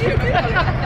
divertido, hein?